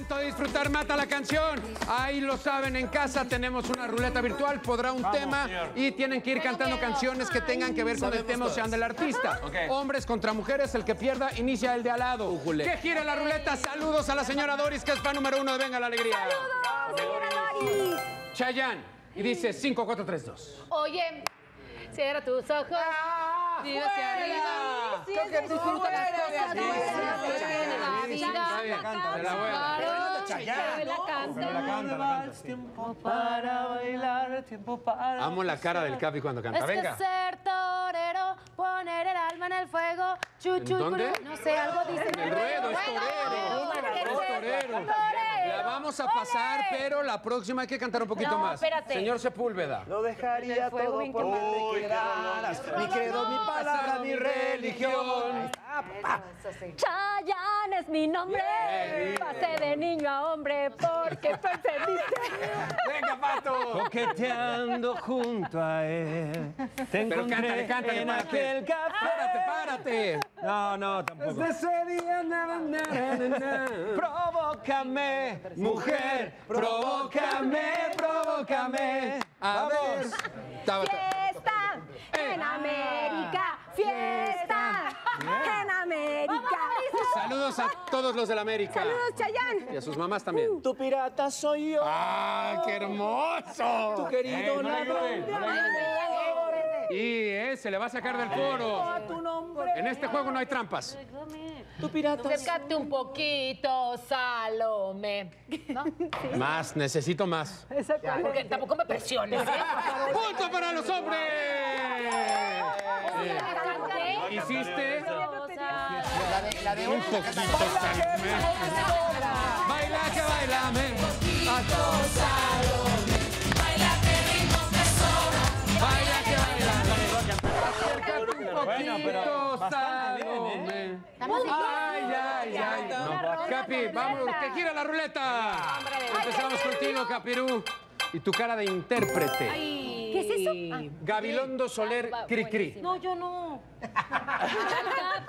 momento de disfrutar Mata la canción. Ahí lo saben, en casa tenemos una ruleta virtual, podrá un tema y tienen que ir cantando canciones que tengan que ver con el tema o sean del artista. Hombres contra mujeres, el que pierda inicia el de al lado. Que gire la ruleta. Saludos a la señora Doris, que es fan número uno de Venga la Alegría. señora Doris! Chayanne. Y dice 5, 4, 3, 2. Oye, cierra tus ojos. Mira hacia arriba. Creo que disfruta las cosas bien. Viene la vida. La la canta. Tiempo para bailar, tiempo para... Amo la cara del Capi cuando canta. Es que Venga. ser torero, poner el alma en el fuego, chuchu, dónde? No sé, algo dice. En el ruedo, es torero. Es torero. La vamos a pasar, pero la próxima hay que cantar un poquito No, más. espérate. Señor Sepúlveda. Lo dejaría El fuego todo por que te quedaras. Mi credo, mi palabra, mi religión. Chayanne es mi nombre. Pasé de niño a hombre porque tú encendiste. Venga, Pato. Coqueteando junto a él. Te Pero encontré cántale, cántale, en párate. aquel café. Párate, párate. No, no, tampoco. Desde ese día, na, na, na, na, na. Provócame, mujer, provócame, provócame. A ver. Tabata. Fiesta en América. Fiesta en América. Saludos a todos los del América. Saludos, Chayanne. Y a sus mamás también. Tu pirata soy yo. ¡Ah, qué hermoso! Tu querido ladrón. Y eh, se le va a sacar del foro. En este juego no hay trampas. Tu pirata Acércate un poquito, Salome. ¿No? Más, necesito más. Porque tampoco me presiones, ¿eh? ¡Punto para los hombres! ¿Qué? Hiciste La de, la de un poquito Salome. Baila que bailame. Baila Acércate un poquito, Salome. Ay, ay, ay. No, Capi, vamos, que gira la ruleta. Empezamos contigo, Capirú. Y tu cara de intérprete. ¿Qué es eso? Ah. Gabilondo Soler Cricri. No, yo no.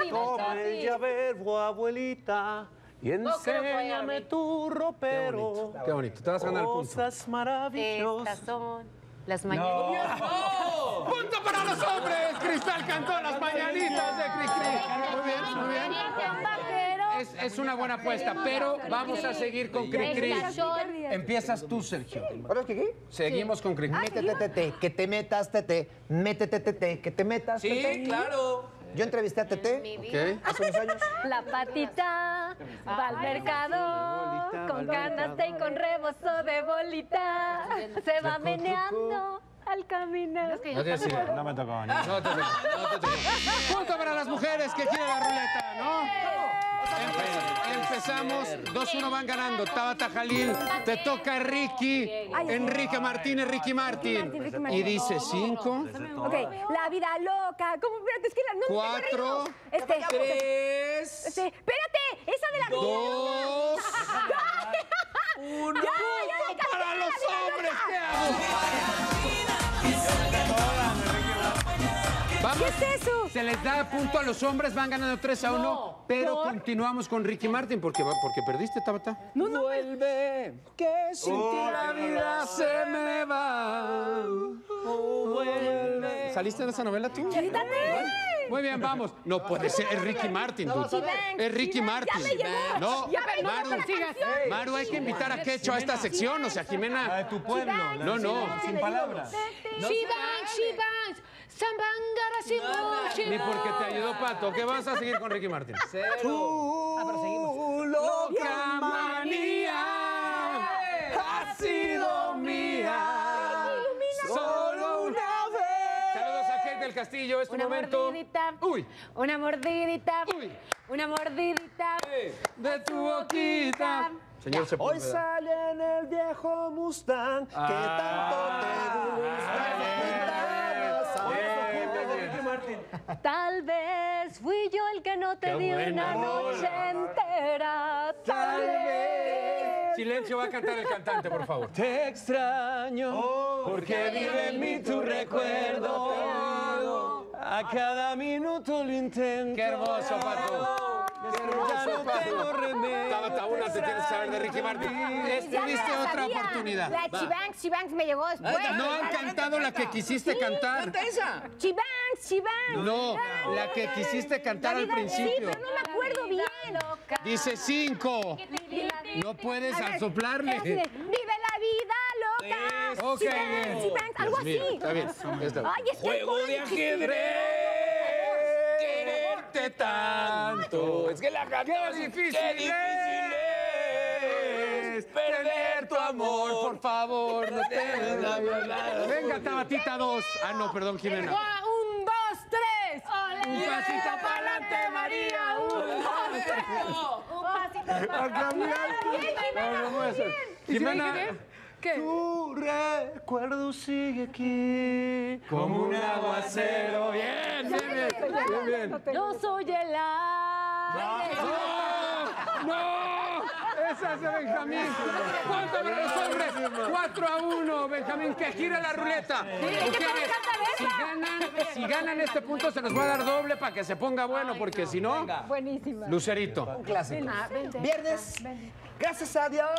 Toma el llavero, abuelita, y enséñame tu ropero. Qué bonito, te vas a ganar el punto. Cosas Estas maravillosas. son las mañanas. ¡Punto para los hombres! Cristal cantó las mañanitas de Cricri. Muy bien, muy bien. Es, es una buena apuesta, pero vamos a seguir con Cricri. Empiezas tú, Sergio. ¿Ahora qué? Seguimos con Cricri. Métete, tete, que te metas, tete. Métete, tete, que te metas, tete. claro. Yo entrevisté a Tete Ok. hace unos años. La patita va al mercado con canasta y con rebozo de bolita. Se va meneando al caminar. No. No me tocó. No no te tocó. Punto para las mujeres que gira la ruleta, ¿no? Empe- empezamos, 2-1 van ganando. Tabata Jalil, te toca Ricky, Enrique Martínez, Ricky Martín. Ricky Martín. Y dice 5, Ok, la vida loca. ¿Cómo? Espérate, es que la, no no tengo Cuatro. ritmo. Este, 3, este, espérate, esa de la vida 2, loca. Ya, ya, ya, para ya, los hombres. ¿qué hago? Vamos. ¿Qué es eso? Se les da punto a los hombres, van ganando 3 a 1, pero continuamos con Ricky Martin porque, porque perdiste, Tabata. No, no, Vuelve, que sin ti la vida se me va. vuelve. ¿Saliste de esa novela tú? quítate. Muy bien, vamos. No puede ser, es Ricky Martin, tú. Es Ricky Martin. Ya me llegó. No, Ya me- no me Maru. Maru, hay que invitar a Quecho a esta sección, o sea, La Jimena. de tu pueblo. No, no. Sin palabras. Shivan, Shivan, Sambangara, Shivu, Ni porque te ayudó Pato, que vas a seguir con Ricky Martin. Tu loca manía ha sido mía. Solo una vez. Saludos a Kate del Castillo, es tu Una momento. mordidita. Uy, Una mordidita. Uy. Una mordidita. de tu boquita. Señor Hoy sale en el viejo Mustang que tanto te gusta. Bien, bien, bien. Ricky Martin. Tal vez fui yo el que no te di una noche entera. Tal vez. Silencio, va a cantar el cantante, por favor. Te extraño porque vive en mí tu recuerdo. A cada minuto lo intento. Qué hermoso, Pato. Ya no tengo remedio. Tabata, te tienes que saber de Ricky Martin. Tuviste otra oportunidad. La Chibanks, Chibanks me llegó después. No han cantado la que quisiste cantar. ¡Canta esa! Chibanks, Chibanks. No, la que quisiste cantar al Sí, principio. pero no me acuerdo bien. Dice cinco. No puedes soplarle. Vive la vida loca. Ok, Chibanks, bien. Chibanks, algo así. Está bien, Juego de ajedrez. Quererte tanto. Es que la ¡Qué canción. difícil, ¡Qué difícil es perder tu amor! Por favor, no te... Venga, Tabatita 2. Ah, no, perdón, Jimena. Un, dos, tres. Un pasito para adelante, María. Un, dos, tres. Un pasito para A cambiar. Bien, Jimena. Jimena. ¿Qué? Tu recuerdo sigue aquí como un aguacero. Bien, bien, bien, bien, bien. Yo soy el aire. ¡No! ¡No! Esa es de Benjamín. ¿Cuánto para los hombres? 4 a 1, Benjamín, que gira la ruleta. Si ganan, si ganan este punto, se los va a dar doble para que se ponga bueno, porque si no, Buenísima. Lucerito. Clásico. Viernes. Gracias a Dios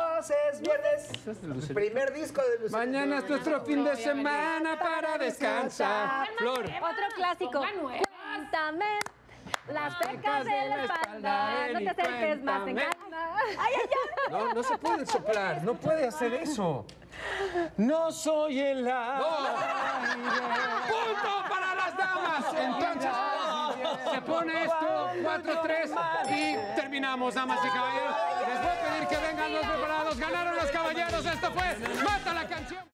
es viernes. Primer disco de Lucerito. Mañana es nuestro fin de semana para descansar. Flor. Otro clásico. Cuéntame las pecas de la espalda. No te acerques más, Cuéntame. encanta. Ay, ay, ay. No, no se puede soplar, no puede hacer eso. No soy el aire. ¡Punto para las damas! Entonces, se pone esto 4-3 y terminamos, damas y caballeros. Les voy a pedir que vengan los preparados. Ganaron los caballeros. Esto fue Mata la canción.